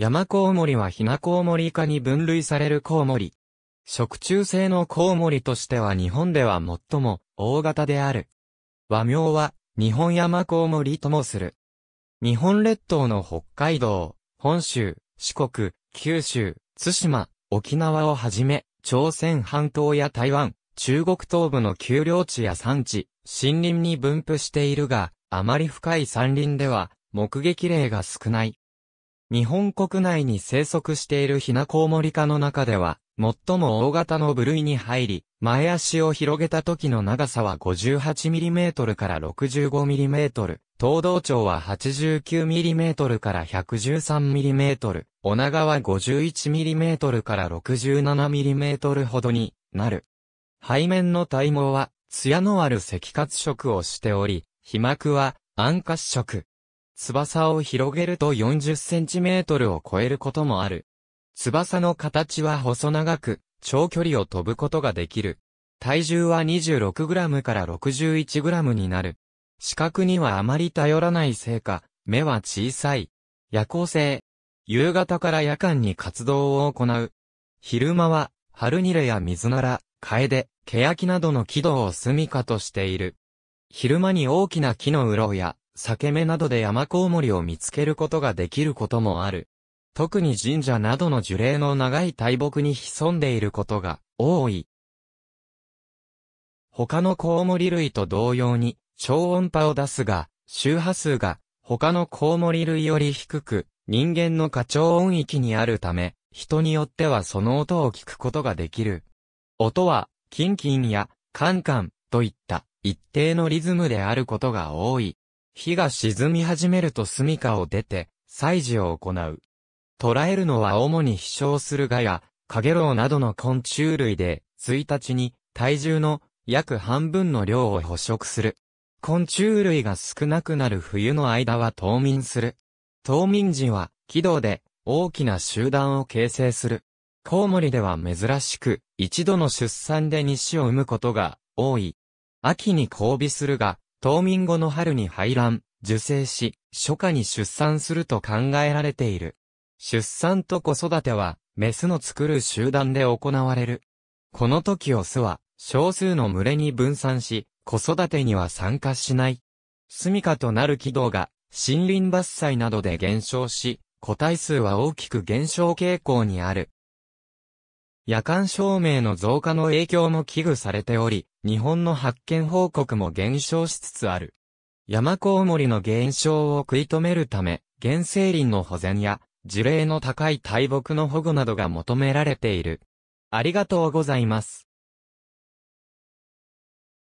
山コウモリはヒナコウモリ科に分類されるコウモリ。食虫性のコウモリとしては日本では最も大型である。和名は日本山コウモリともする。日本列島の北海道、本州、四国、九州、津島、沖縄をはじめ、朝鮮半島や台湾、中国東部の丘陵地や山地、森林に分布しているが、あまり深い山林では目撃例が少ない。日本国内に生息しているヒナコウモリ科の中では、最も大型の部類に入り、前足を広げた時の長さは 58mm から 65mm、東道長は 89mm から 113mm、お長は 51mm から 67mm ほどになる。背面の体毛は、艶のある赤褐色をしており、皮膜は暗褐色。翼を広げると 40cm を超えることもある。翼の形は細長く、長距離を飛ぶことができる。体重は 26g から 61g になる。視覚にはあまり頼らないせいか、目は小さい。夜行性。夕方から夜間に活動を行う。昼間は、ハルニレや水なら、カエデ、ケヤキなどの木戸を住処としている。昼間に大きな木の鱗や、裂け目などで山コウモリを見つけることができることもある。特に神社などの樹齢の長い大木に潜んでいることが多い。他のコウモリ類と同様に超音波を出すが、周波数が他のコウモリ類より低く、人間の過聴音域にあるため、人によってはその音を聞くことができる。音は、キンキンやカンカンといった一定のリズムであることが多い。火が沈み始めると住処を出て、祭事を行う。捕らえるのは主に飛翔するガや、カゲロウなどの昆虫類で、1日に体重の約半分の量を捕食する。昆虫類が少なくなる冬の間は冬眠する。冬眠時は、軌道で大きな集団を形成する。コウモリでは珍しく、一度の出産で西を産むことが多い。秋に交尾するが、冬眠後の春に排卵、受精し、初夏に出産すると考えられている。出産と子育ては、メスの作る集団で行われる。この時オスは、少数の群れに分散し、子育てには参加しない。住処となる軌道が、森林伐採などで減少し、個体数は大きく減少傾向にある。夜間照明の増加の影響も危惧されており、日本の発見報告も減少しつつある。山コウモリの減少を食い止めるため、原生林の保全や、樹齢の高い大木の保護などが求められている。ありがとうございます。